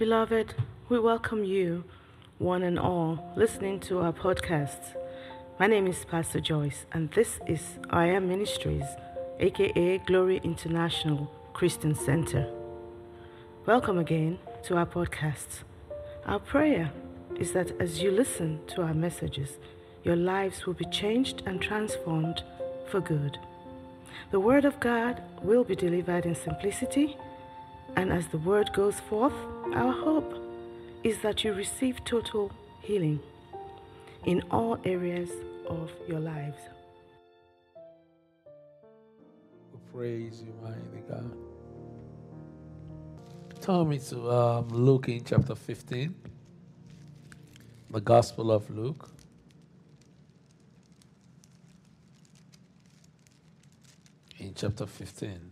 Beloved, we welcome you, one and all, listening to our podcast. My name is Pastor Joyce, and this is I Am Ministries, aka Glory International Christian Center. Welcome again to our podcast. Our prayer is that as you listen to our messages, your lives will be changed and transformed for good. The Word of God will be delivered in simplicity, and as the Word goes forth, our hope is that you receive total healing in all areas of your lives. Praise you, mighty God. Turn me to um, Luke in chapter 15, the Gospel of Luke. In chapter 15.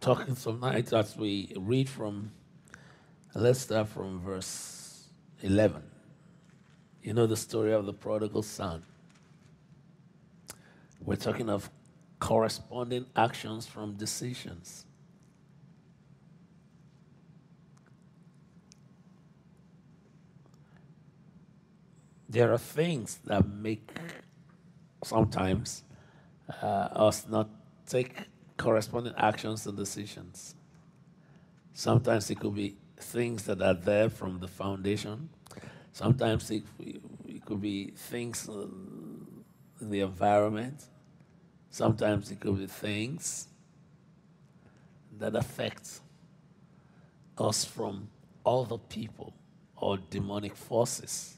Talking tonight as we read from, let's start from verse 11. You know the story of the prodigal son. We're talking of corresponding actions from decisions. There are things that make sometimes uh, us not take corresponding actions and decisions. Sometimes it could be things that are there from the foundation. Sometimes it, it could be things in the environment. Sometimes it could be things that affect us from other people or demonic forces.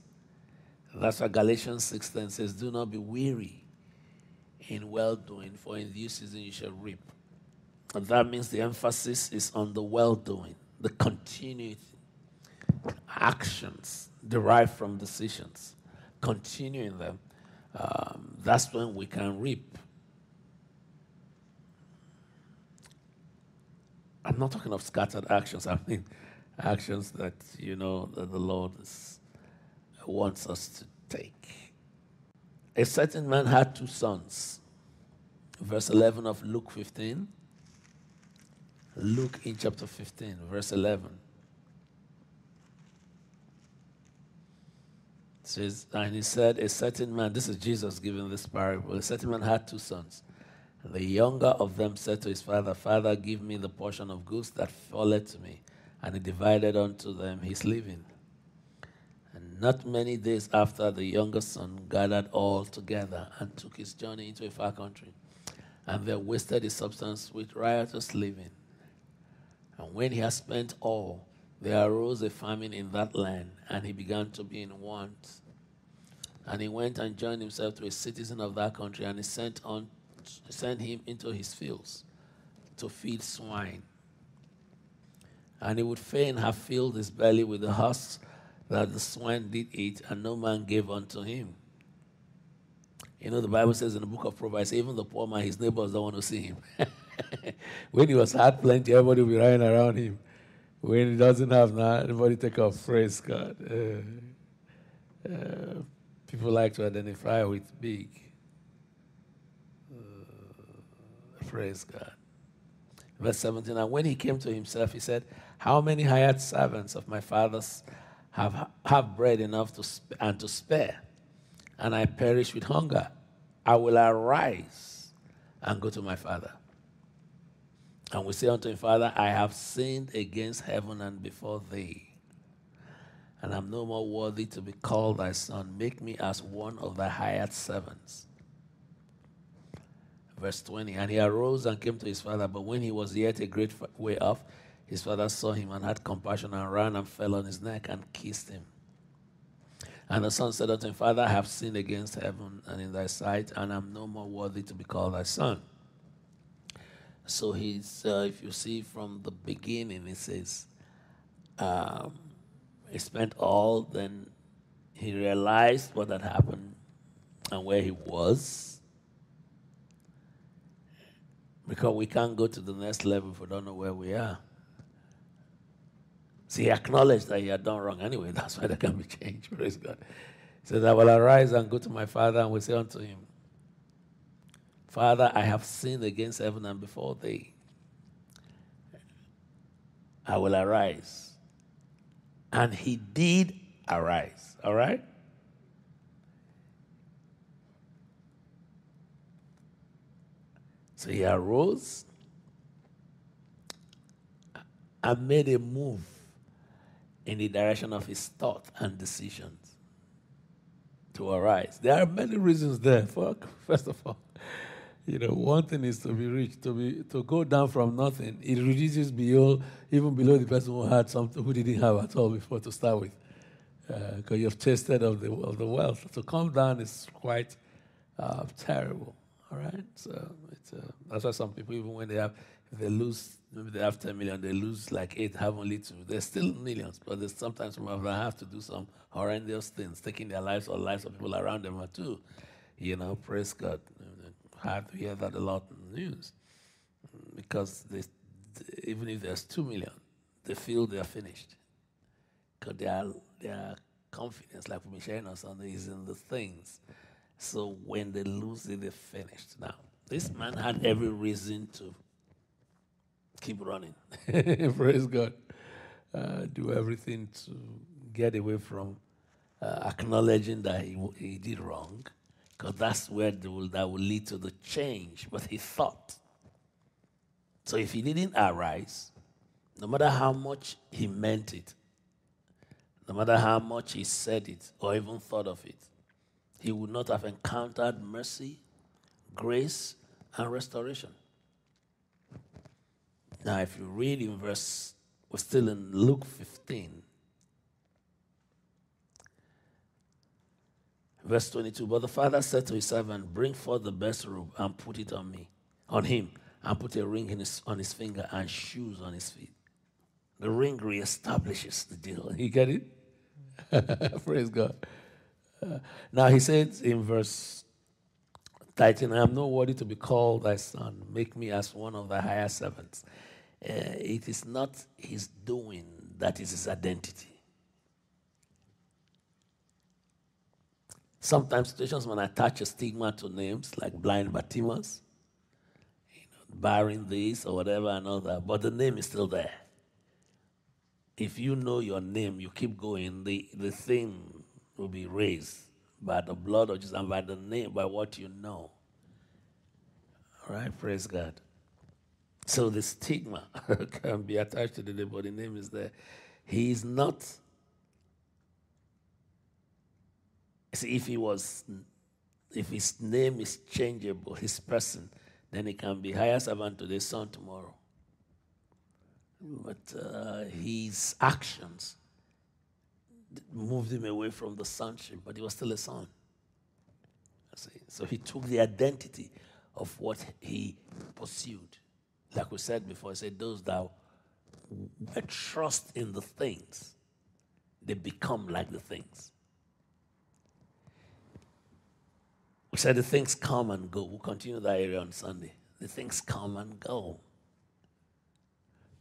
That's why Galatians 6:10 says, Do not be weary in well doing, for in due season you shall reap. And that means the emphasis is on the well doing, the continuity, actions derived from decisions, continuing them. Um, that's when we can reap. I'm not talking of scattered actions. I mean actions that you know that the Lord is, wants us to take. A certain man had two sons. Verse 11 of Luke 15. Luke in chapter 15, verse 11. It says, and he said, A certain man, this is Jesus giving this parable, a certain man had two sons. The younger of them said to his father, Father, give me the portion of goods that falleth to me. And he divided unto them his living. And not many days after, the younger son gathered all together and took his journey into a far country. And there wasted his substance with riotous living. And when he had spent all, there arose a famine in that land, and he began to be in want. And he went and joined himself to a citizen of that country, and he sent on sent him into his fields to feed swine. And he would fain have filled his belly with the husks that the swine did eat, and no man gave unto him. You know, the Bible says in the book of Proverbs, even the poor man, his neighbors don't want to see him. when he was had plenty, everybody will be running around him. When he doesn't have now, everybody take off. Praise God. Uh, uh, people like to identify with big. Uh, praise God. Verse 17, and when he came to himself, he said, How many hired servants of my father's have, have bread enough to sp- and to spare, and I perish with hunger? I will arise and go to my father and we say unto him, Father, I have sinned against heaven and before thee, and I'm no more worthy to be called thy son. Make me as one of thy hired servants. Verse 20 And he arose and came to his father, but when he was yet a great way off, his father saw him and had compassion and ran and fell on his neck and kissed him. And the son said unto him, Father, I have sinned against heaven and in thy sight, and I am no more worthy to be called thy son. So he's, uh, if you see from the beginning, he says, um, he spent all, then he realized what had happened and where he was. Because we can't go to the next level if we don't know where we are. See, he acknowledged that he had done wrong anyway. That's why there can be change. Praise God. He says, I will arise and go to my father and will say unto him, Father, I have sinned against heaven and before thee. I will arise. And he did arise. All right? So he arose and made a move in the direction of his thought and decisions to arise. There are many reasons there. First of all, you know, one thing is to be rich, to be to go down from nothing. It reduces below, even below the person who had something who didn't have at all before to start with, because uh, you've tasted of the of the wealth. To come down is quite uh, terrible. All right, so uh, that's why some people, even when they have, if they lose, maybe they have 10 million, they lose like eight, have only two. They're still millions, but there's sometimes some of have to do some horrendous things, taking their lives or lives of people around them too. You know, praise God. Hard to hear that a lot in the news because they, even if there's two million, they feel they are finished because their their confidence, like we've been sharing on Sunday, is in the things so when they lose it, they're finished. Now, this man had every reason to keep running. Praise God. Uh, do everything to get away from uh, acknowledging that he, he did wrong, because that's where that will lead to the change. But he thought. So if he didn't arise, no matter how much he meant it, no matter how much he said it or even thought of it, he would not have encountered mercy, grace, and restoration. Now, if you read in verse, we're still in Luke 15, verse 22. But the father said to his servant, Bring forth the best robe and put it on me, on him, and put a ring his, on his finger and shoes on his feet. The ring reestablishes the deal. You get it? Praise God now he says in verse 13, I am not worthy to be called thy son. Make me as one of thy higher servants. Uh, it is not his doing that is his identity. Sometimes situations when I attach a stigma to names like blind Bartimaeus, you know, barring this or whatever and all that, but the name is still there. If you know your name, you keep going, the, the thing will be raised by the blood of Jesus and by the name, by what you know. All right, praise God. So the stigma can be attached to the name, but the name is there. He is not. See, if he was, if his name is changeable, his person, then he can be higher servant today, son tomorrow. But uh, his actions moved him away from the sonship, but he was still a son. So he took the identity of what he pursued. Like we said before, I said, those that trust in the things, they become like the things. We said the things come and go. We'll continue that area on Sunday. The things come and go.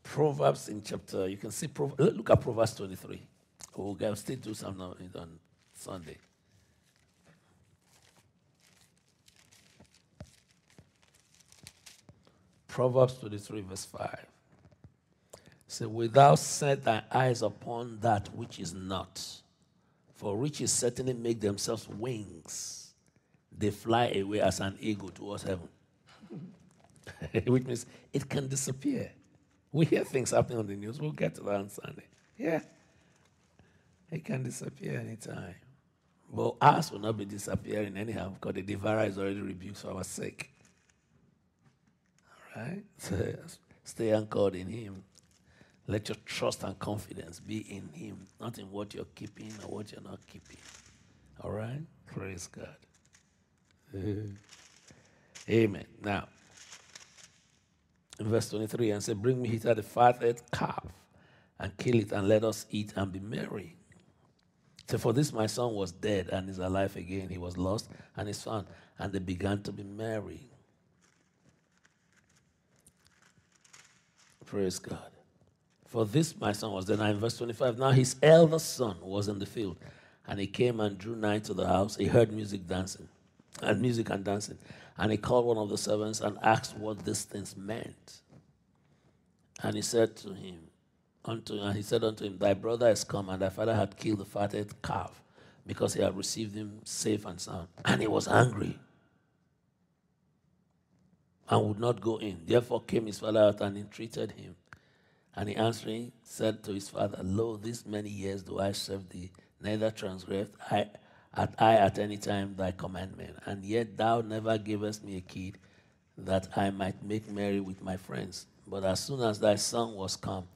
Proverbs in chapter, you can see, look at Proverbs 23. We'll still do some on Sunday. Proverbs 23, verse 5. Say, without set thy eyes upon that which is not, for riches certainly make themselves wings. They fly away as an eagle towards heaven. which means it can disappear. We hear things happening on the news. We'll get to that on Sunday. Yeah. It can disappear anytime. But ours will not be disappearing anyhow because the devourer is already rebuked for our sake. All right? So stay anchored in Him. Let your trust and confidence be in Him, not in what you're keeping or what you're not keeping. All right? Praise God. Mm-hmm. Amen. Now, verse 23, and say, Bring me hither the fatted calf and kill it, and let us eat and be merry. So for this my son was dead and is alive again. He was lost and is found. And they began to be merry. Praise God. For this my son was then in verse 25. Now his eldest son was in the field, and he came and drew nigh to the house. He heard music dancing, and music and dancing. And he called one of the servants and asked what these things meant. And he said to him, unto and he said unto him, Thy brother is come, and thy father had killed the fatted calf, because he had received him safe and sound. And he was angry and would not go in. Therefore came his father out and entreated him. And he answering said to his father, Lo, these many years do I serve thee, neither transgressed I at I at any time thy commandment, and yet thou never gavest me a kid that I might make merry with my friends. But as soon as thy son was come,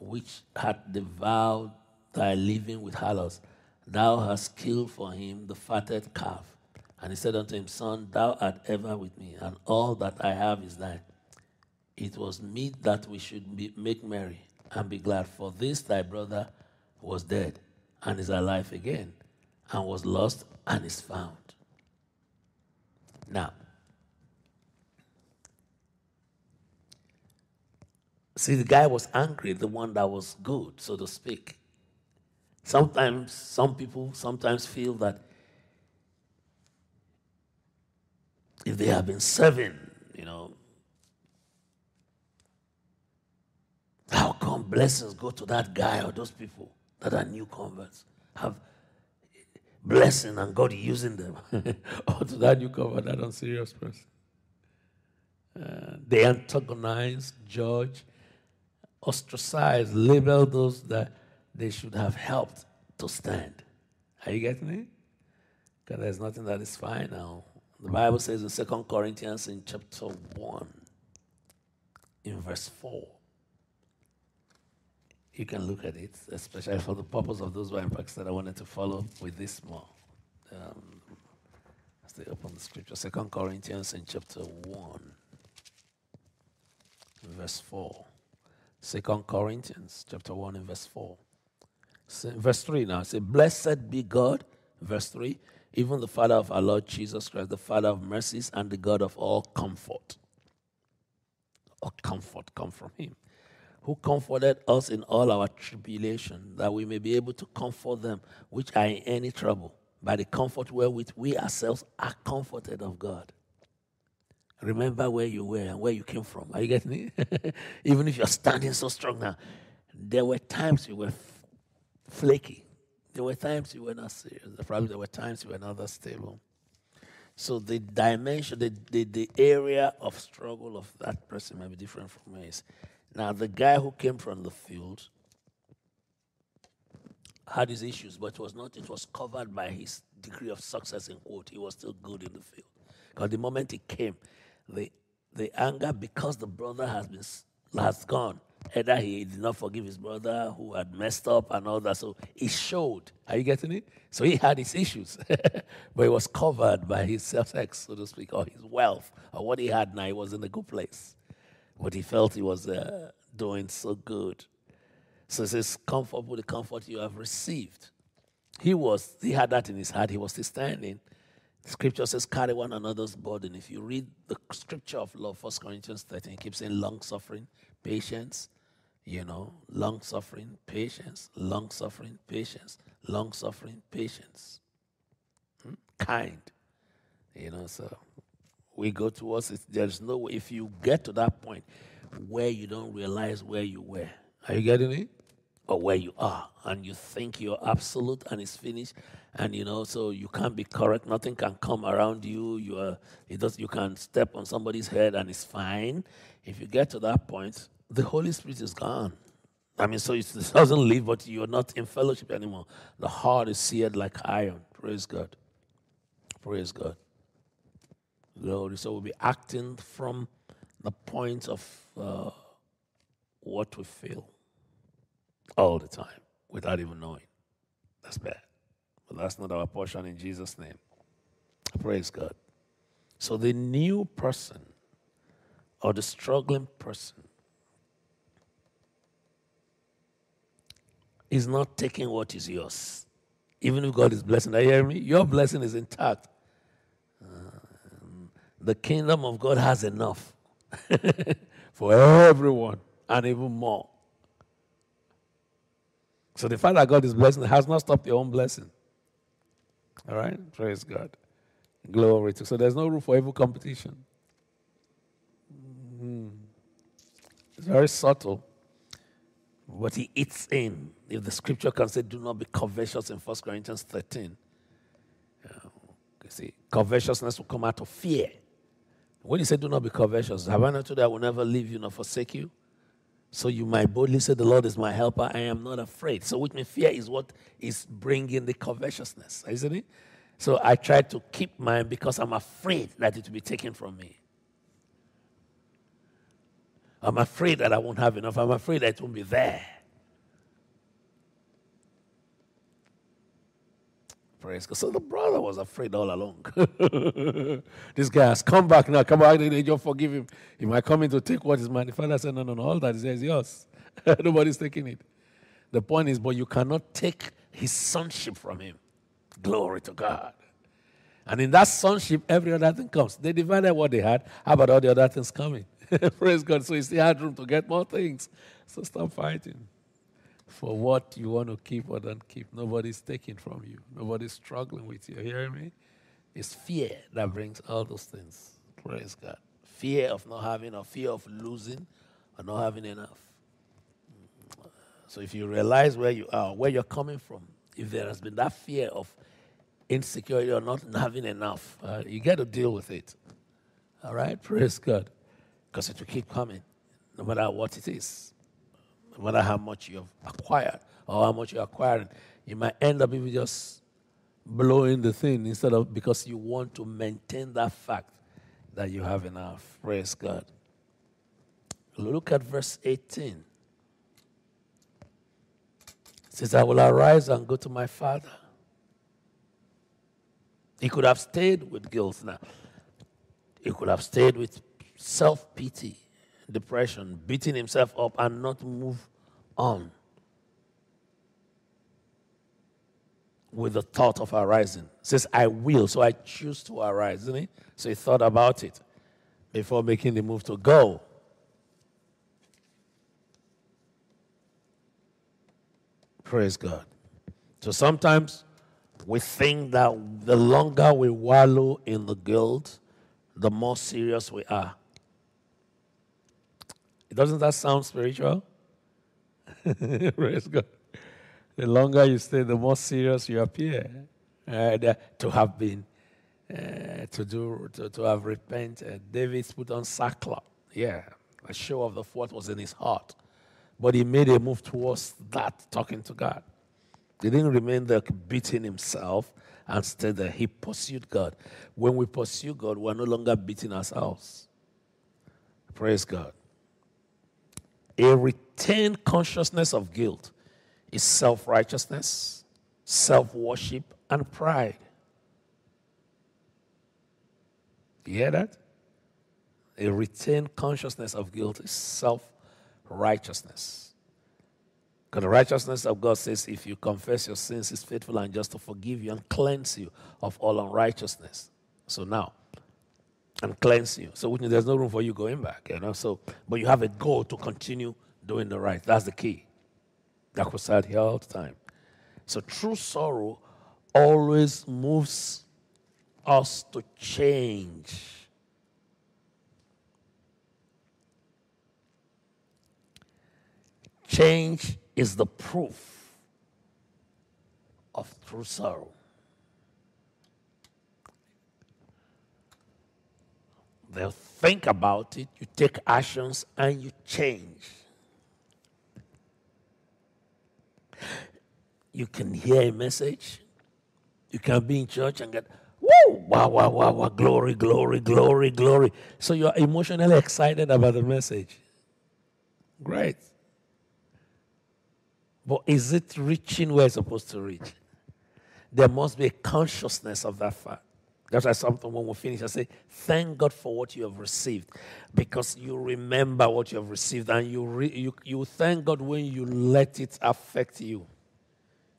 which had devoured thy living with harlots, thou hast killed for him the fatted calf. And he said unto him, Son, thou art ever with me, and all that I have is thine. It was meet that we should be, make merry and be glad, for this thy brother was dead and is alive again, and was lost and is found. Now, see, the guy was angry, the one that was good, so to speak. Sometimes, some people sometimes feel that if they have been serving, you know, how come blessings go to that guy or those people that are new converts? Have blessing and God using them, or to that new convert, that unserious person. Uh, they antagonize, judge, ostracize, label those that they should have helped to stand. Are you getting it? Because there's nothing that is fine now. The Bible says in Second Corinthians in chapter 1, in verse 4. You can look at it, especially for the purpose of those who Pakistan. I wanted to follow with this more. Um, as they open the scripture, Second Corinthians in chapter 1, verse 4. Second Corinthians chapter 1 in verse 4. So verse 3 now. Say, Blessed be God, verse 3, even the Father of our Lord Jesus Christ, the Father of mercies and the God of all comfort. All comfort come from Him, who comforted us in all our tribulation, that we may be able to comfort them which are in any trouble, by the comfort wherewith we ourselves are comforted of God. Remember where you were and where you came from. Are you getting it? Even if you're standing so strong now, there were times you were f- flaky. There were times you were not serious. Probably there were times you were not that stable. So the dimension, the, the, the area of struggle of that person may be different from his. Now, the guy who came from the field had his issues, but it was not, it was covered by his degree of success in quote. He was still good in the field. Because the moment he came, the, the anger, because the brother has been has gone, Either he did not forgive his brother who had messed up and all that. So he showed. Are you getting it? So he had his issues, but he was covered by his sex, so to speak, or his wealth, or what he had now. He was in a good place. But he felt he was uh, doing so good. So he says, Comfort with the comfort you have received. He was, he had that in his heart. He was still standing. Scripture says, carry one another's burden. If you read the scripture of love, 1 Corinthians 13, it keeps saying long suffering, patience, you know, long suffering, patience, long suffering, patience, long suffering, patience. Hmm? Kind. You know, so we go towards it. There's no way, if you get to that point where you don't realize where you were, are you getting it? Or where you are, and you think you're absolute and it's finished, and you know, so you can't be correct, nothing can come around you, you are, it does, you can step on somebody's head and it's fine. If you get to that point, the Holy Spirit is gone. I mean, so it doesn't leave, but you're not in fellowship anymore. The heart is seared like iron. Praise God. Praise God. Glory. So we'll be acting from the point of uh, what we feel all the time without even knowing. That's bad. But that's not our portion in Jesus' name. Praise God. So the new person or the struggling person is not taking what is yours. Even if God is blessing, I hear me? Your blessing is intact. The kingdom of God has enough for everyone. and even more. So the fact that God is blessing has not stopped your own blessing. All right? Praise God. Glory to. So there's no room for evil competition. Mm. It's very subtle. What he eats in. If the scripture can say, do not be covetous in 1 Corinthians 13. you see, covetousness will come out of fear. When you say, do not be covetous, have I not told you I will never leave you nor forsake you? So you might boldly say, The Lord is my helper, I am not afraid. So, which means fear is what is bringing the covetousness, isn't it? So I try to keep mine because I'm afraid that it will be taken from me. I'm afraid that I won't have enough. I'm afraid that it won't be there. God. So the brother was afraid all along. this guy has come back now. Come back, they just forgive him. He might come in to take what is mine. The father said, No, no, no, all that is yours. Nobody's taking it. The point is, but you cannot take his sonship from him. Glory to God. And in that sonship, every other thing comes. They divided what they had. How about all the other things coming? Praise God. So you still had room to get more things. So stop fighting for what you want to keep or don't keep. Nobody's taking from you. Nobody's struggling with you. Hearing me? It's fear that brings all those things. Praise God. Fear of not having or fear of losing or not having enough. So if you realize where you are, where you're coming from, if there has been that fear of insecurity or not having enough, uh, you got to deal with it. All right? Praise God. Because it will keep coming, no matter what it is no matter how much you have acquired or how much you're acquiring, you might end up even just blowing the thing instead of because you want to maintain that fact that you have enough. Praise God. Look at verse 18. It says, I will arise and go to my father. He could have stayed with guilt now. He could have stayed with self pity depression, beating himself up and not move on with the thought of arising. says, I will, so I choose to arise, isn't it? So he thought about it before making the move to go. Praise God. So sometimes we think that the longer we wallow in the guilt, the more serious we are. Doesn't that sound spiritual? Praise God. The longer you stay, the more serious you appear. Uh, to have been, uh, to do, to, to have repented. David put on sackcloth. Yeah, a show of the fourth was in his heart. But he made a move towards that, talking to God. He didn't remain there beating himself and stay there. He pursued God. When we pursue God, we're no longer beating ourselves. Praise God. A retained consciousness of guilt is self righteousness, self worship, and pride. You hear that? A retained consciousness of guilt is self righteousness. Because the righteousness of God says, if you confess your sins, He's faithful and just to forgive you and cleanse you of all unrighteousness. So now, and cleanse you. So there's no room for you going back, you know. So, but you have a goal to continue doing the right. That's the key. That was said here all the time. So true sorrow always moves us to change. Change is the proof of true sorrow. They'll think about it, you take actions, and you change. You can hear a message, you can be in church and get, whoa, wow, wow, wow, wow, glory, glory, glory, glory. So you're emotionally excited about the message. Great. But is it reaching where it's supposed to reach? There must be a consciousness of that fact. That's why something when we finish, I say, thank God for what you have received. Because you remember what you have received and you, re- you, you thank God when you let it affect you.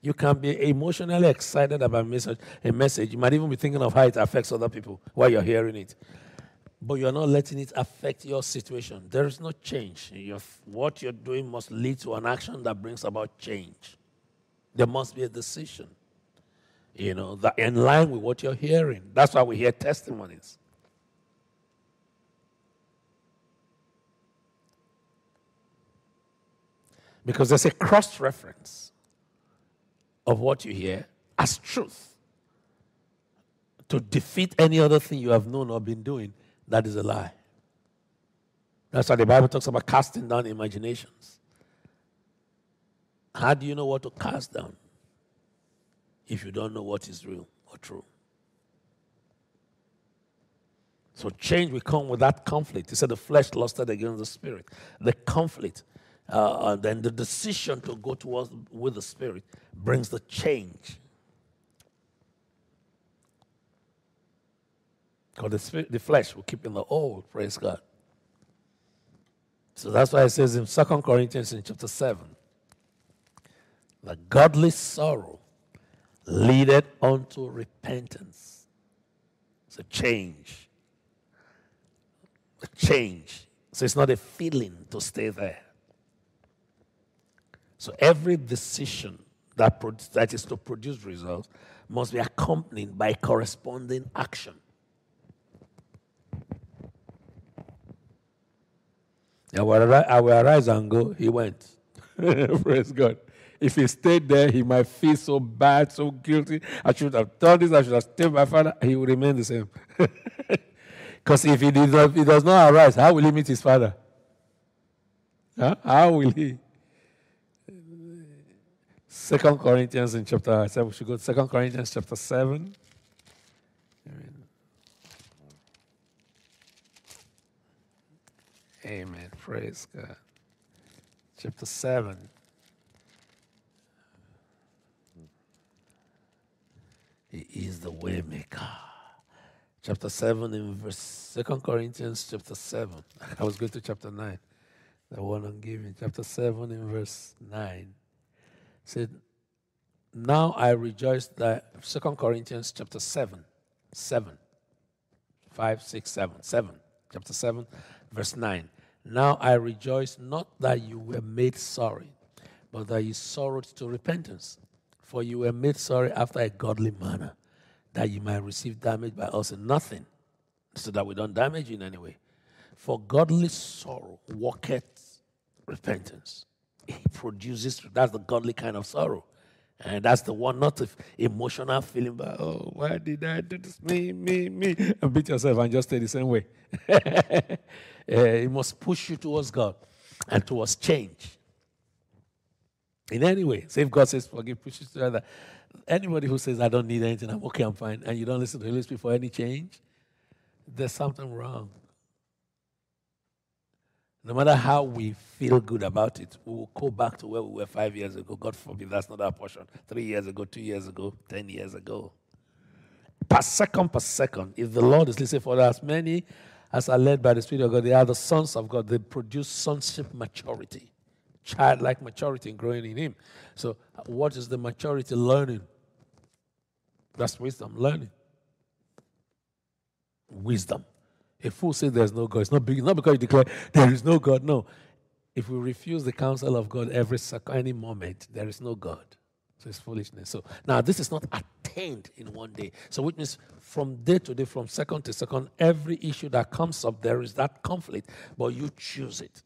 You can be emotionally excited about a message, a message. You might even be thinking of how it affects other people while you're hearing it. but you're not letting it affect your situation. There is no change. What you're doing must lead to an action that brings about change. There must be a decision, you know, that in line with what you're hearing. That's why we hear testimonies. Because there's a cross reference of what you hear as truth to defeat any other thing you have known or been doing that is a lie. That's why the Bible talks about casting down imaginations. How do you know what to cast down if you don't know what is real or true? So change will come with that conflict. He said the flesh lusted against the spirit. The conflict, uh, and then the decision to go towards with the spirit brings the change. Because the, the flesh will keep in the old, praise God. So that's why it says in 2 Corinthians in chapter 7, the godly sorrow leadeth unto repentance. It's a change. A change. So it's not a feeling to stay there. So every decision that, that is to produce results must be accompanied by corresponding action. I will arise and go. He went. Praise God. If he stayed there, he might feel so bad, so guilty. I should have done this. I should have stayed my father. He will remain the same. Because if he, did not, he does not arise, how will he meet his father? Huh? How will he? Second Corinthians in chapter seven. We should go to Second Corinthians chapter seven. Amen. Praise God. Chapter 7. He is the waymaker. Chapter 7 in verse 2 Corinthians chapter 7. I was going to chapter 9. The one I'm giving. Chapter 7 in verse 9. Said, Now I rejoice that 2 Corinthians chapter 7. 7. 5, 6, 7. 7. Chapter 7, verse 9. Now I rejoice not that you were made sorry, but that you sorrowed to repentance. For you were made sorry after a godly manner, that you might receive damage by us in nothing, so that we don't damage you in any way. For godly sorrow worketh repentance. It produces, that's the godly kind of sorrow. And that's the one, not the emotional feeling, but oh, why did I do this? Me, me, me. And beat yourself and just stay the same way. uh, it must push you towards God and towards change. In any way. So if God says forgive, push you to other. Anybody who says, I don't need anything, I'm okay, I'm fine, and you don't listen to the Holy Spirit for any change, there's something wrong. No matter how we feel good about it, we will go back to where we were five years ago. God forbid, that's not our portion. Three years ago, two years ago, ten years ago. Per second, per second, if the Lord is listening for as many as are led by the Spirit of God, they are the sons of God. They produce sonship maturity, childlike maturity and growing in Him. So, what is the maturity? Learning. That's wisdom, learning. Wisdom. A fool says there's no God. It's not, big, not because you declare there is no God. No. If we refuse the counsel of God every second, any moment, there is no God. So it's foolishness. So now this is not attained in one day. So which means from day to day, from second to second, every issue that comes up, there is that conflict, but you choose it.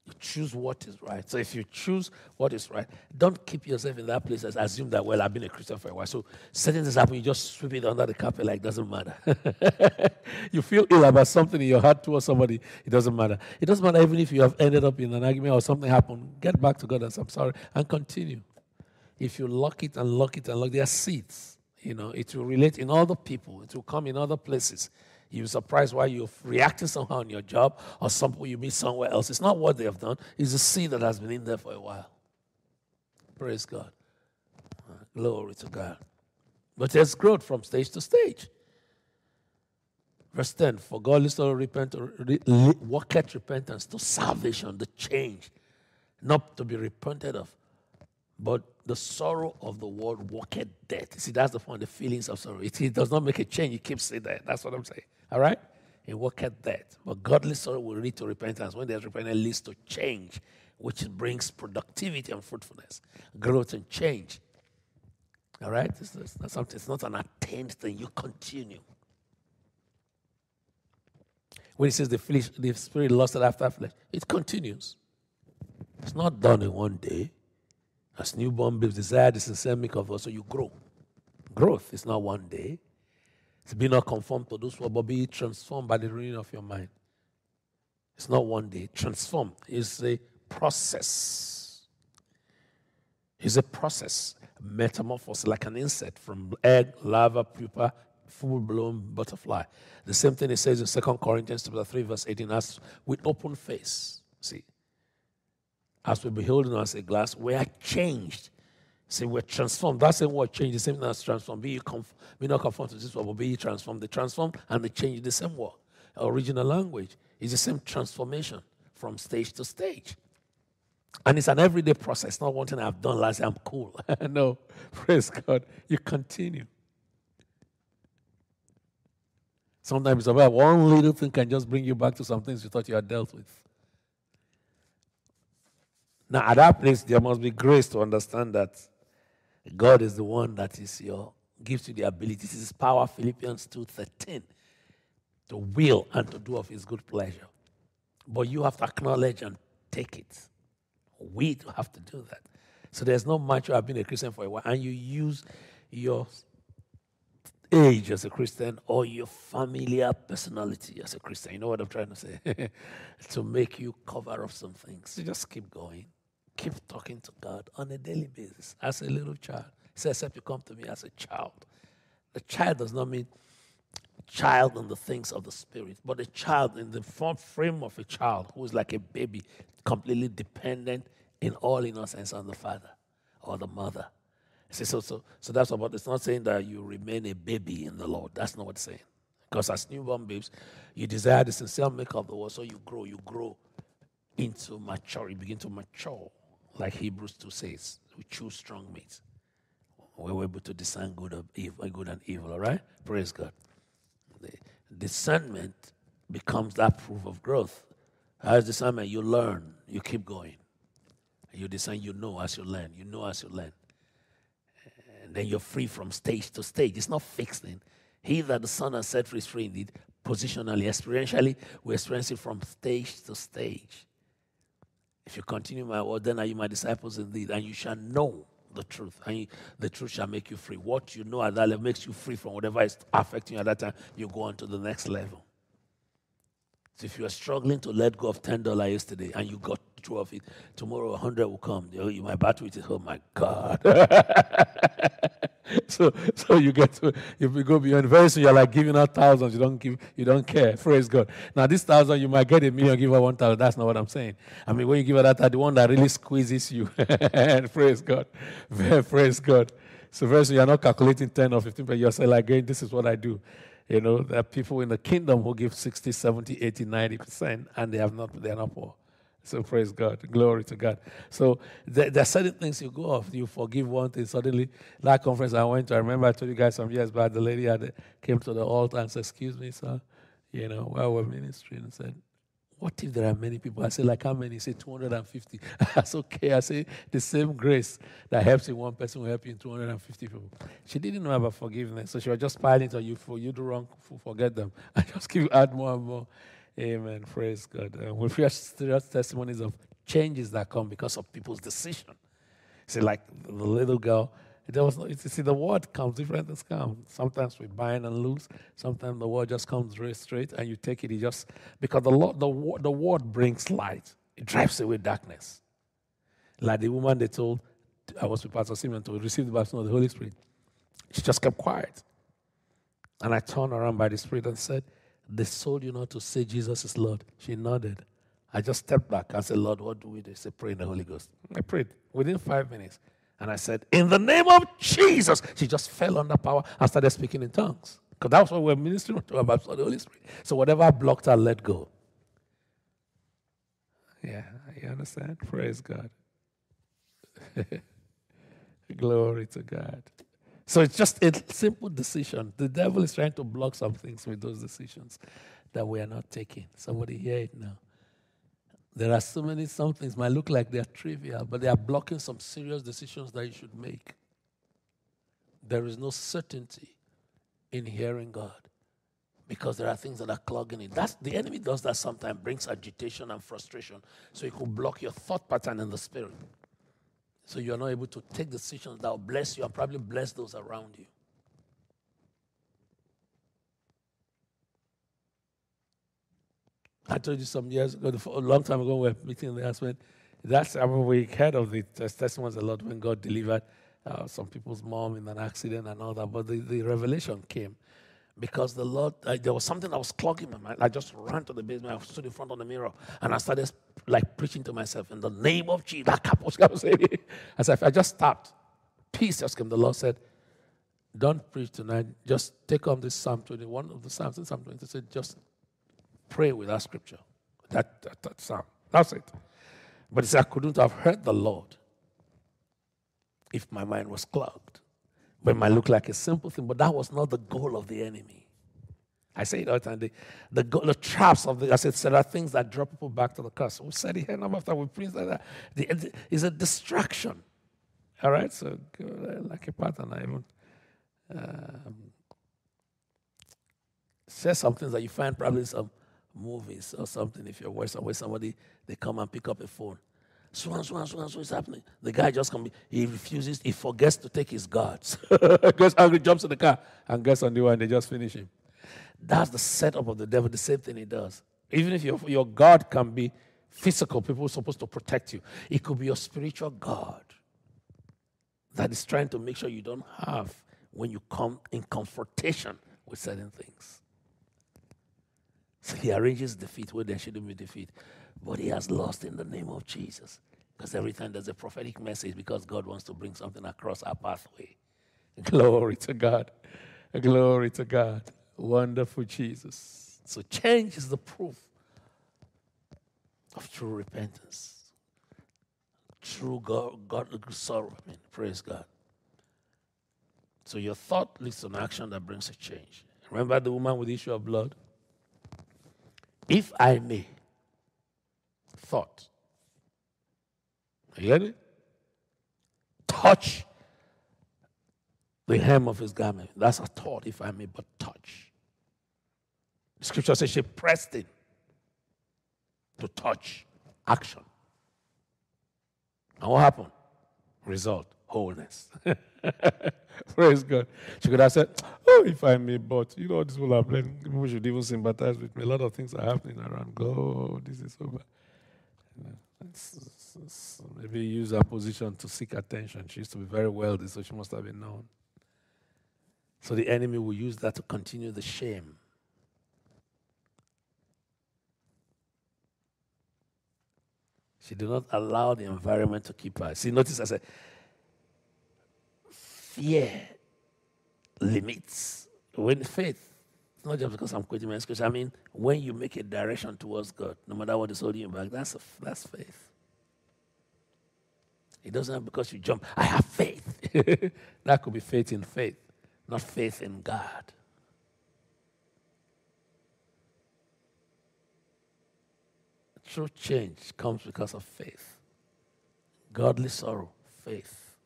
You choose what is right. So if you choose what is right, don't keep yourself in that place and assume that, well, I've been a Christian for a while. So certain things happen, you just sweep it under the carpet like it doesn't matter. you feel ill about something in your heart towards somebody, it doesn't matter. It doesn't matter even if you have ended up in an argument or something happened. Get back to God and say, I'm sorry, and continue. If you lock it and lock it and lock, there are seeds. You know, it will relate in other people, it will come in other places. You're surprised why you're reacting somehow in your job or something you meet somewhere else. It's not what they have done, it's a seed that has been in there for a while. Praise God. Glory to God. But there's growth from stage to stage. Verse 10 For God is to repent, worketh repentance to salvation, the change, not to be repented of, But the sorrow of the world walketh death. See, that's the point, the feelings of sorrow. It, it does not make a change, it keeps it there. That's what I'm saying. All right? It walketh that. But godly sorrow will lead to repentance. When there's repentance, leads to change, which brings productivity and fruitfulness, growth and change. All right? It's, it's, not something, it's not an attained thing. You continue. When he says the, flesh, the spirit lusted after flesh, it continues. It's not done in one day. As newborn babes desire the sincere milk of us, so you grow. Growth is not one day. It's be not conformed to those who but be transformed by the renewing of your mind. It's not one day. Transform is a process. It's a process. Metamorphosis, like an insect from egg, larva, pupa, full blown butterfly. The same thing it says in 2 Corinthians chapter 3, verse 18, as with open face. See, as we behold in us a glass, we are changed. See, we're transformed. That's the word change, the same thing as transformed. Be, you conf- be not conformed to this world, but be transformed. The transform and the change, the same word. Original language is the same transformation from stage to stage. And it's an everyday process, not one thing I've done last year, I'm cool. no, praise God. You continue. Sometimes about one little thing can just bring you back to some things you thought you had dealt with. Now, at that place, there must be grace to understand that God is the one that is your gives you the ability. This is power, Philippians 2:13, to will and to do of his good pleasure. But you have to acknowledge and take it. We have to do that. So there's no much you have been a Christian for a while, and you use your age as a Christian or your familiar personality as a Christian. You know what I'm trying to say? to make you cover up some things. Just keep going keep talking to God on a daily basis as a little child. He says, except you come to me as a child. The child does not mean child in the things of the spirit, but a child in the form frame of a child who is like a baby, completely dependent in all innocence on the father or the mother. See, so, so, so that's what it's not saying that you remain a baby in the Lord. That's not what it's saying. Because as newborn babes, you desire the sincere milk of the world, so you grow, you grow into maturity, begin to mature like Hebrews 2 says, we choose strong meat. We're able to discern good, of evil, uh, good and evil, all right? Praise God. The discernment becomes that proof of growth. As discernment, you learn, you keep going. You discern, you know as you learn, you know as you learn. And then you're free from stage to stage. It's not fixed then. He that the Son has set free is free indeed. Positionally, experientially, we experience it from stage to stage. If you continue my word, then are you my disciples indeed, and you shall know the truth, and you, the truth shall make you free. What you know at that level makes you free from whatever is affecting you at that time. You go on to the next level. So if you are struggling to let go of ten dollars yesterday and you got two of it, tomorrow a hundred will come. Battle with it. Oh my God. so so you get to if you go beyond very soon you're like giving out thousands, you don't give you don't care. Praise God. Now this thousand you might get a million, give her one thousand. That's not what I'm saying. I mean when you give her that the one that really squeezes you. praise God. praise God. So very soon you're not calculating 10 or 15, but you're saying like, hey, this is what I do. You know, there are people in the kingdom who give 60, 70, 80, 90%, and they have not, they're not poor. So praise God. Glory to God. So there, there, are certain things you go off. You forgive one thing. Suddenly, that conference I went to, I remember I told you guys some years back, the lady had, came to the altar and said, Excuse me, sir. You know, while we're ministering, and said, What if there are many people? I said, Like how many? He said, 250. That's okay. I say, The same grace that helps in one person will help you in 250 people. She didn't know about forgiveness. So she was just piling on you for you do wrong, forget them. I just keep add more and more. Amen. Praise God. Uh, we hear testimonies of changes that come because of people's decision. See, like the little girl, there was no, see, the word comes, different things come. Sometimes we bind and loose. Sometimes the word just comes very straight and you take it, you just, because the, Lord, the, the word brings light, it drives away darkness. Like the woman they told, I was with Pastor Simon to receive the baptism of the Holy Spirit. She just kept quiet. And I turned around by the Spirit and said, they sold you not to say Jesus is Lord. She nodded. I just stepped back and said, Lord, what do we do? She said, pray in the Holy Ghost. I prayed within five minutes. And I said, In the name of Jesus. She just fell under power and started speaking in tongues. Because that's what we're ministering to about the Holy Spirit. So whatever blocked her, let go. Yeah, you understand? Praise God. Glory to God. So it's just a simple decision. The devil is trying to block some things with those decisions that we are not taking. Somebody hear it now. There are so many some things might look like they're trivial, but they are blocking some serious decisions that you should make. There is no certainty in hearing God because there are things that are clogging it. That's the enemy does that sometimes, brings agitation and frustration. So it could block your thought pattern in the spirit. So you're not able to take decisions that will bless you and probably bless those around you. I told you some years ago, a long time ago, we were meeting in the husband. That's I mean, we heard of the testimonies a lot when God delivered uh, some people's mom in an accident and all that. But the, the revelation came because the Lord, uh, there was something that was clogging my mind. I just ran to the basement. I stood in front of the mirror and I started like preaching to myself in the name of Jesus. I said, I just stopped. Peace just came. The Lord said, Don't preach tonight. Just take on this Psalm 21 of the Psalms in Psalm 20. said, Just pray with that scripture. That, that, that Psalm. That's it. But he said, I couldn't have heard the Lord if my mind was clogged. But it might look like a simple thing, but that was not the goal of the enemy. I say it all the time. The, the, the traps of the, I said, there are things that draw people back to the curse. We said it here number after we preached that. The, it's a distraction. All right? So, like a pattern, I even um, say some things that you find probably some movies or something. If you're somewhere, somebody, they come and pick up a phone. Swan, swan, swan, swan is happening. The guy just come, he refuses, he forgets to take his guards. goes angry, jumps in the car, and gets on the one, and they just finish him. That's the setup of the devil, the same thing he does. Even if your, your God can be physical, people are supposed to protect you. It could be your spiritual God that is trying to make sure you don't have when you come in confrontation with certain things. So he arranges defeat where there shouldn't be defeat. But he has lost in the name of Jesus. Because every time there's a prophetic message, because God wants to bring something across our pathway. Glory to God. Glory to God. Wonderful Jesus. So change is the proof of true repentance. True God, godly sorrow. I mean, praise God. So your thought leads to an action that brings a change. Remember the woman with the issue of blood? If I may, thought. You ready? Touch the hem of his garment. That's a thought, if I may but touch. The scripture says she pressed it to touch action. And what happened? Result wholeness. Praise God. She could have said, Oh, if I may, but you know, this will happen. People should even sympathize with me. A lot of things are happening around. Go, oh, this is so bad. Maybe use her position to seek attention. She used to be very wealthy, so she must have been known. So the enemy will use that to continue the shame. She did not allow the environment to keep her. See, notice I said, fear limits. When faith, not just because I'm quoting my scripture, I mean, when you make a direction towards God, no matter what is holding you back, that's, a, that's faith. It doesn't have because you jump, I have faith. that could be faith in faith, not faith in God. True change comes because of faith. Godly sorrow, faith.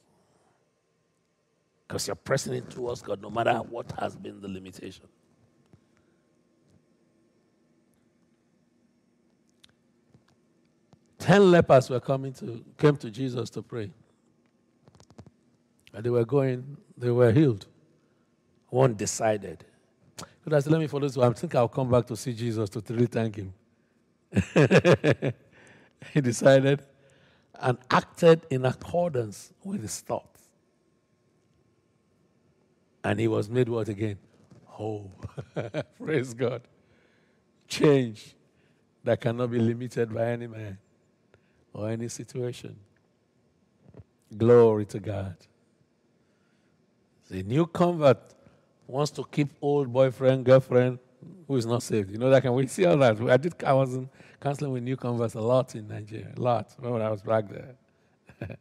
Because you're pressing it towards God no matter what has been the limitation. Ten lepers were coming to came to Jesus to pray. And they were going, they were healed. One decided. Could I say, let me follow this? I think I'll come back to see Jesus to really thank him. he decided and acted in accordance with his thought. And he was made what again? Whole. Praise God. Change that cannot be limited by any man or any situation. Glory to God. The new convert wants to keep old boyfriend, girlfriend who is not saved. You know that can we see all that? I did I was in counseling with new converts a lot in Nigeria. A lot when I was back there.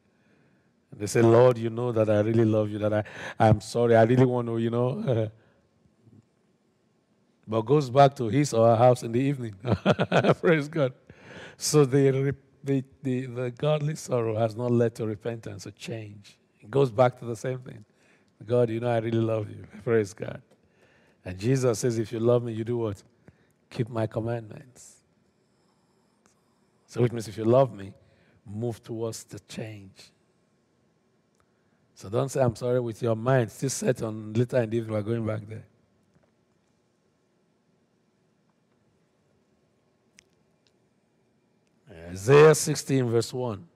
They say, Lord, you know that I really love you, that I, I'm sorry, I really want to, you know. but goes back to his or her house in the evening. Praise God. So the, the, the, the godly sorrow has not led to repentance or change. It goes back to the same thing. God, you know I really love you. Praise God. And Jesus says, if you love me, you do what? Keep my commandments. So which means if you love me, move towards the change. So don't say I'm sorry with your mind still set on later and the evening we're going back there. Isaiah 16, verse 1.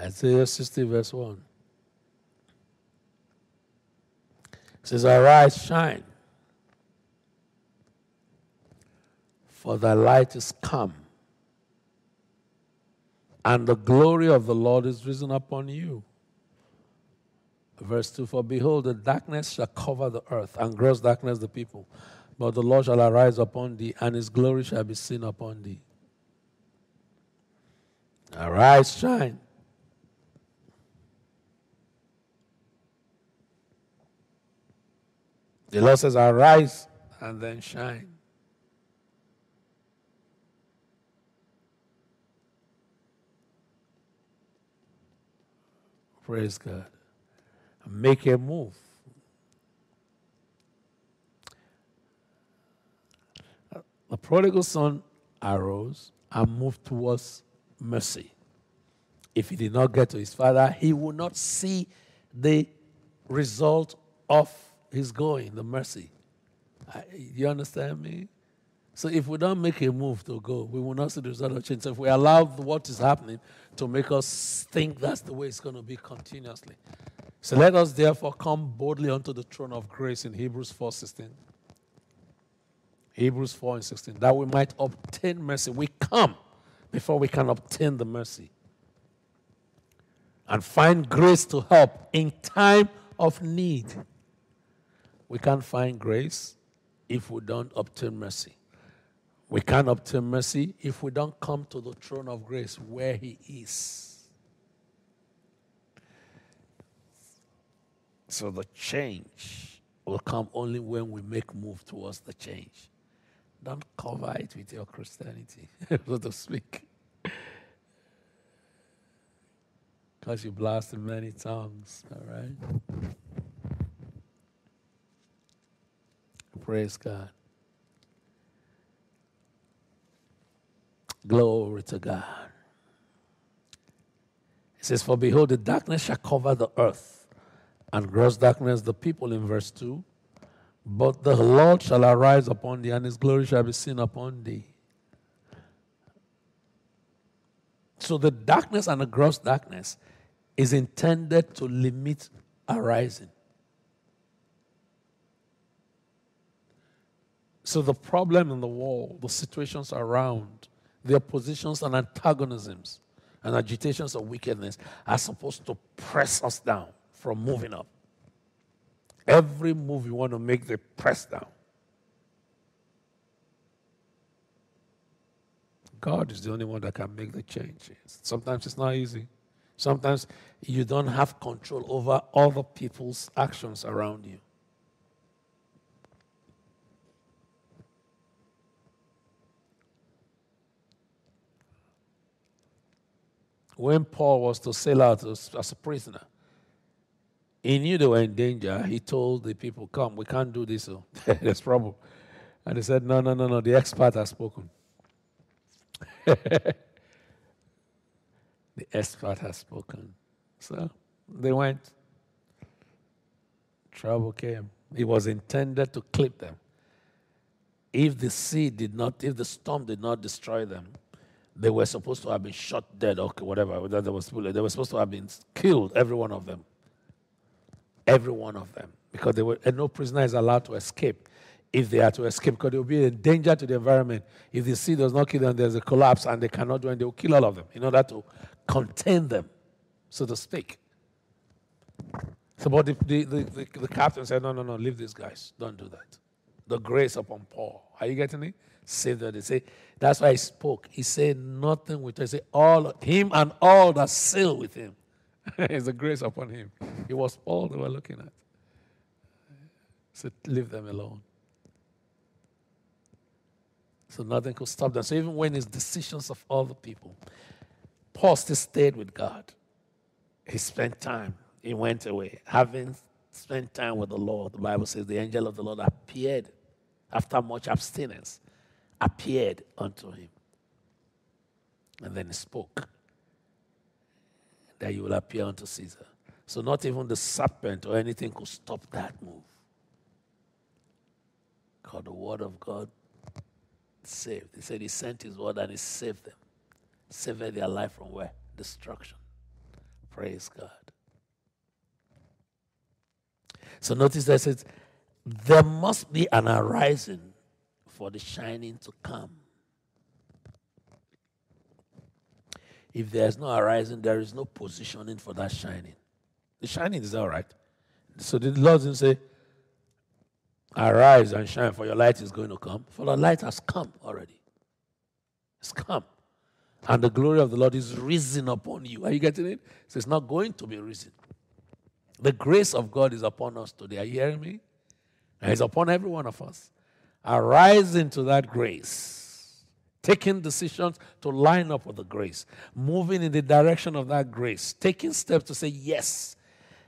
Isaiah 60, verse 1. It says, Arise, shine, for thy light is come, and the glory of the Lord is risen upon you. Verse 2 For behold, the darkness shall cover the earth, and gross darkness the people. But the Lord shall arise upon thee, and his glory shall be seen upon thee. Arise, shine The Lord says, Arise and then shine. Praise God. Make a move. The prodigal son arose and moved towards mercy. If he did not get to his father, he would not see the result of his going, the mercy. You understand me? So if we don't make a move to go, we will not see the result of change. So if we allow what is happening to make us think that's the way it's going to be continuously. So let us therefore come boldly unto the throne of grace in Hebrews 4:16. Hebrews 4 and 16. That we might obtain mercy. We come before we can obtain the mercy. And find grace to help in time of need. We can't find grace if we don't obtain mercy. We can't obtain mercy if we don't come to the throne of grace where He is. So the change will come only when we make move towards the change. Don't cover it with your Christianity, so to speak. Because you blast in many tongues, all right? Praise God. Glory to God. It says, For behold, the darkness shall cover the earth, and gross darkness the people in verse 2. But the Lord shall arise upon thee, and his glory shall be seen upon thee. So the darkness and the gross darkness is intended to limit arising. So the problem in the world, the situations around, the oppositions and antagonisms and agitations of wickedness are supposed to press us down from moving up. Every move you want to make, they press down. God is the only one that can make the change. Sometimes it's not easy. Sometimes you don't have control over other people's actions around you. When Paul was to sail out as, as a prisoner, he knew they were in danger. He told the people, Come, we can't do this. So there's trouble. And he said, No, no, no, no. The expert has spoken. the expert has spoken. So they went. Trouble came. It was intended to clip them. If the sea did not, if the storm did not destroy them, they were supposed to have been shot dead, okay, whatever. They were, supposed to have been killed, every one of them. Every one of them. Because they were, and no prisoner is allowed to escape if they are to escape, because they will be a danger to the environment. If the sea does not kill them, there's a collapse and they cannot do it, they will kill all of them in order to contain them, so to speak. So, but the, the, the, the, captain said, No, no, no, leave these guys. Don't do that. The grace upon Paul. Are you getting it? Say that. They say, That's why he spoke. He said nothing with. He said, All him and all that sail with him. it's a grace upon him. It was Paul they were looking at. So leave them alone. So nothing could stop them. So even when it's decisions of other people, Paul still stayed with God. He spent time he went away. Having spent time with the Lord, the Bible says the angel of the Lord appeared after much abstinence, appeared unto him. And then he spoke that you will appear unto Caesar. So not even the serpent or anything could stop that move. Because the word of God saved. He said he sent his word and he saved them. Saved their life from where? Destruction. Praise God. So notice that it says, there must be an arising for the shining to come. If there is no arising, there is no positioning for that shining. The shining is all right. So the Lord didn't say, Arise and shine, for your light is going to come. For the light has come already. It's come. And the glory of the Lord is risen upon you. Are you getting it? So it's not going to be risen. The grace of God is upon us today. Are you hearing me? And it's upon every one of us. Arise into that grace, taking decisions to line up with the grace, moving in the direction of that grace, taking steps to say yes.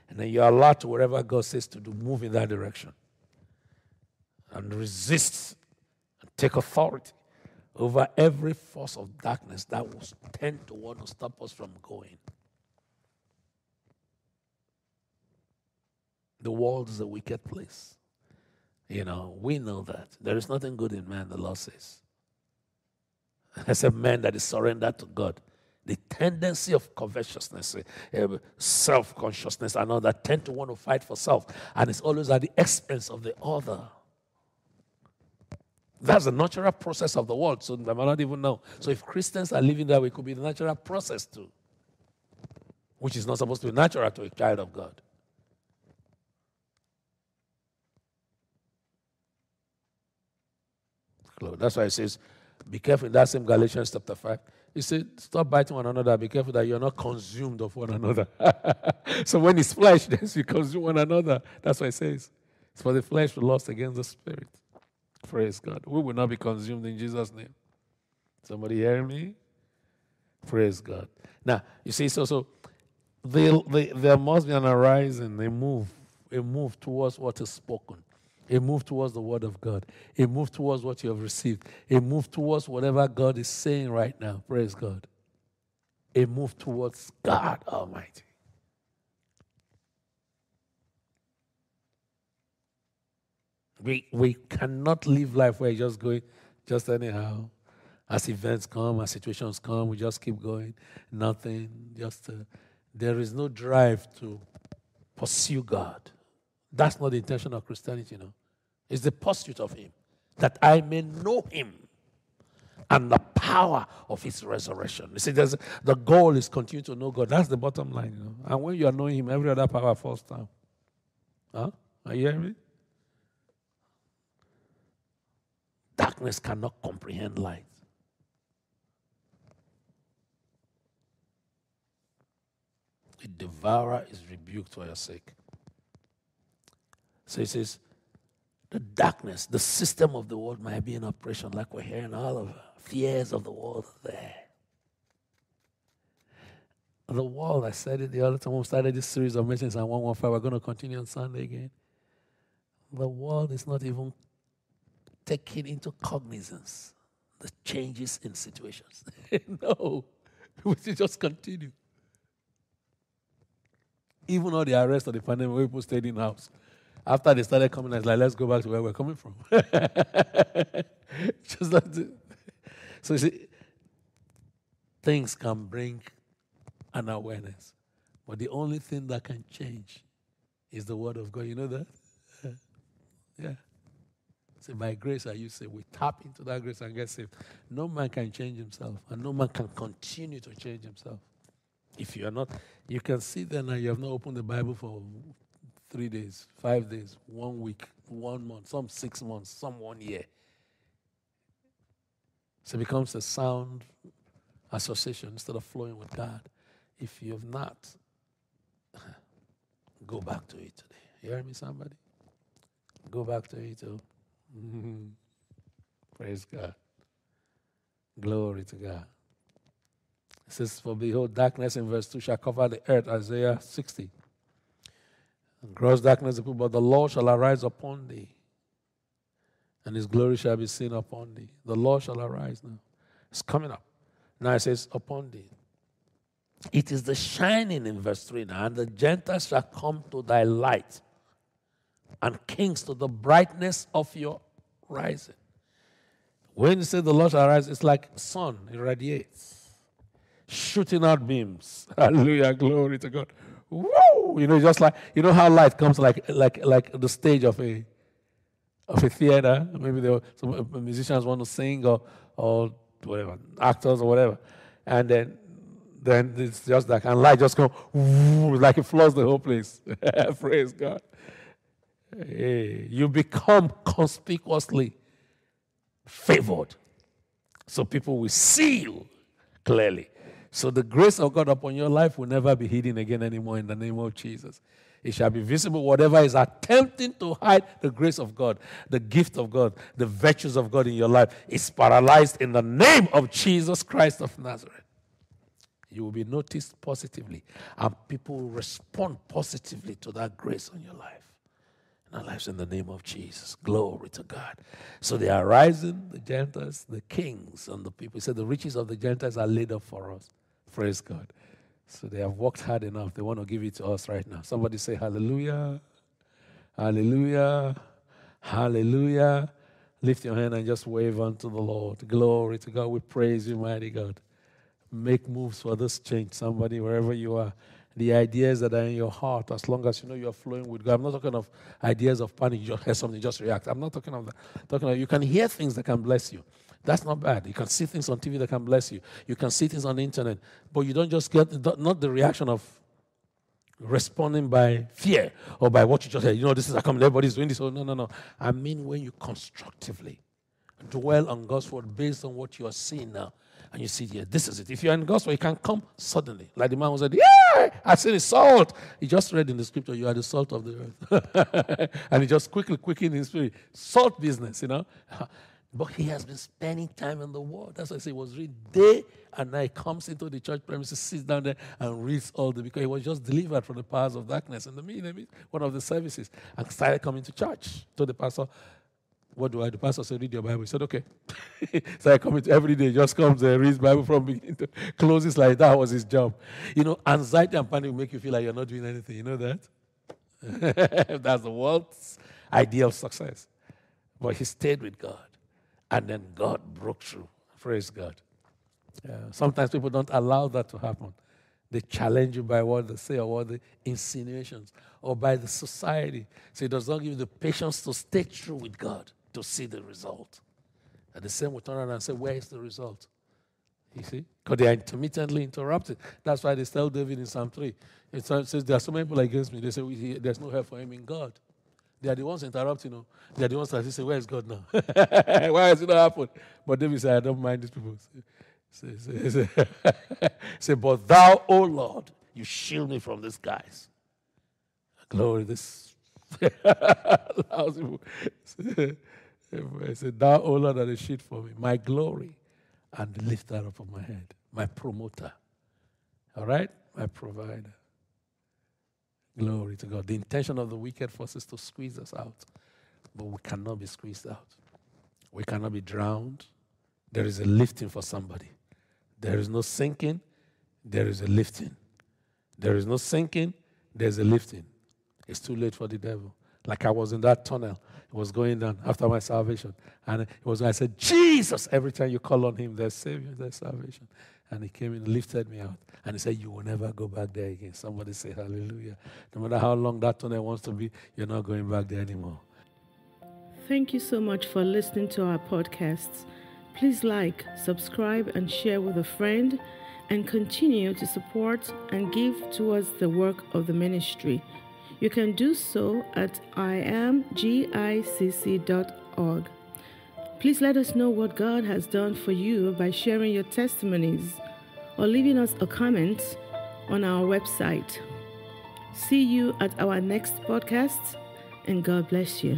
And then you're allowed to whatever God says to do, move in that direction. And resist and take authority over every force of darkness that will tend to want to stop us from going. The world is a wicked place. You know, we know that. There is nothing good in man, the Lord says. As a man that is surrendered to God, the tendency of covetousness, uh, self consciousness, and all that tend to want to fight for self. And it's always at the expense of the other. That's the natural process of the world. So they might not even know. So if Christians are living that way, it could be the natural process too, which is not supposed to be natural to a child of God. That's why it says, be careful in that same Galatians chapter 5. He said, stop biting one another. Be careful that you're not consumed of one another. so when it's flesh, then you consume one another. That's what it says. It's for the flesh to lust against the spirit. Praise God. We will not be consumed in Jesus' name. Somebody hear me? Praise God. Now, you see, so so they, they, there must be an arising, a move, a move towards what is spoken a move towards the Word of God, a move towards what you have received, a move towards whatever God is saying right now. Praise God. A move towards God Almighty. We, we cannot live life where you're just going just anyhow. As events come, as situations come, we just keep going. Nothing. Just uh, there is no drive to pursue God. That's not the intention of Christianity, you know. It's the pursuit of Him, that I may know Him and the power of His resurrection. You see, the goal is continue to know God. That's the bottom line, you know. And when you are knowing Him, every other power falls down. Huh? Are you hearing me? Darkness cannot comprehend light. The devourer is rebuked for your sake. So he says, the darkness, the system of the world might be in operation, like we're hearing all of fears of the world there. The world, I said it the other time we started this series of messages on 115, we're going to continue on Sunday again. The world is not even taking into cognizance the changes in situations. no, we should just continue. Even all the arrest of the pandemic, people stayed in house. After they started coming, I was like, let's go back to where we're coming from. Just like the, so you see, things can bring an awareness. But the only thing that can change is the word of God. You know that? Yeah. Say, by grace are you saved. We tap into that grace and get saved. No man can change himself, and no man can continue to change himself. If you are not, you can see then that you have not opened the Bible for three days, five days, one week, one month, some six months, some one year. So it becomes a sound association instead of flowing with God. If you have not, go back to it today. You hear me, somebody? Go back to it. Oh. Praise God. Glory to God. It says, For behold, darkness in verse 2 shall cover the earth, Isaiah 60. And gross darkness, but the Lord shall arise upon thee, and his glory shall be seen upon thee. The Lord shall arise now. It's coming up. Now it says, Upon thee. It is the shining in verse 3 now, and the Gentiles shall come to thy light, and kings to the brightness of your rising. When you say the Lord shall arise, it's like sun, it radiates, shooting out beams. Hallelujah, glory to God. Woo! You know, just like you know how light comes like like like the stage of a of a theater. Maybe there some uh, musicians want to sing or or whatever, actors or whatever, and then then it's just like and light just go woo, like it floods the whole place. Praise God. Hey, you become conspicuously favored. So people will see you clearly. So the grace of God upon your life will never be hidden again anymore in the name of Jesus. It shall be visible. Whatever is attempting to hide the grace of God, the gift of God, the virtues of God in your life is paralyzed in the name of Jesus Christ of Nazareth. You will be noticed positively, and people will respond positively to that grace on your life our lives in the name of Jesus. Glory to God. So they are rising, the Gentiles, the kings, and the people. He said, The riches of the Gentiles are laid up for us. Praise God. So they have worked hard enough. They want to give it to us right now. Somebody say, Hallelujah. Hallelujah. Hallelujah. Lift your hand and just wave unto the Lord. Glory to God. We praise you, mighty God. Make moves for this change. Somebody, wherever you are the ideas that are in your heart, as long as you know you're flowing with God. I'm not talking of ideas of panic, you just hear something, just react. I'm not talking of that. I'm talking of you can hear things that can bless you. That's not bad. You can see things on TV that can bless you. You can see things on the internet, but you don't just get not the reaction of responding by fear or by what you just said. You know, this is coming, everybody's doing this. Oh, no, no, no. I mean, when you constructively dwell on God's word based on what you are seeing now, and you see here, this is it. If you're in gospel, it can come suddenly. Like the man who said, Yeah, I see the salt. He just read in the scripture, You are the salt of the earth. and he just quickly, quickened his spirit, salt business, you know. But he has been spending time in the word. That's why I say it was reading day and night. Comes into the church premises, sits down there and reads all the because he was just delivered from the powers of darkness in the meeting, one of the services, and started coming to church. Told the pastor, what do I do? The pastor said, read your Bible. He said, okay. so I come to every day, just comes and reads Bible from beginning to closes like that was his job. You know, anxiety and panic make you feel like you're not doing anything. You know that? That's the world's idea of success. But he stayed with God. And then God broke through. Praise God. Sometimes people don't allow that to happen. They challenge you by what they say or what the insinuations or by the society. So it does not give you the patience to stay true with God to see the result. And the same will turn around and say, Where is the result? You see? Because they are intermittently interrupted. That's why they tell David in Psalm 3. It says, There are so many people against me. They say, There's no help for him in God. They are the ones interrupting. You know? They are the ones that say, Where is God now? why has it not happened? But David said, I don't mind these people. Say, say, say, say, But thou, O Lord, you shield me from these guys. Glory, this. I said, Thou, O Lord, are the sheet for me, my glory and the lifter up of my head, my promoter. All right? My provider. Glory to God. The intention of the wicked force is to squeeze us out, but we cannot be squeezed out. We cannot be drowned. There is a lifting for somebody. There is no sinking, there is a lifting. There is no sinking, there's a lifting. It's too late for the devil. Like I was in that tunnel it was going down after my salvation. And it was I said, Jesus, every time you call on him, there's Savior, there's salvation. And he came and lifted me out. And he said, You will never go back there again. Somebody say hallelujah. No matter how long that tunnel wants to be, you're not going back there anymore. Thank you so much for listening to our podcasts. Please like, subscribe, and share with a friend, and continue to support and give towards the work of the ministry. You can do so at iamgicc.org. Please let us know what God has done for you by sharing your testimonies or leaving us a comment on our website. See you at our next podcast, and God bless you.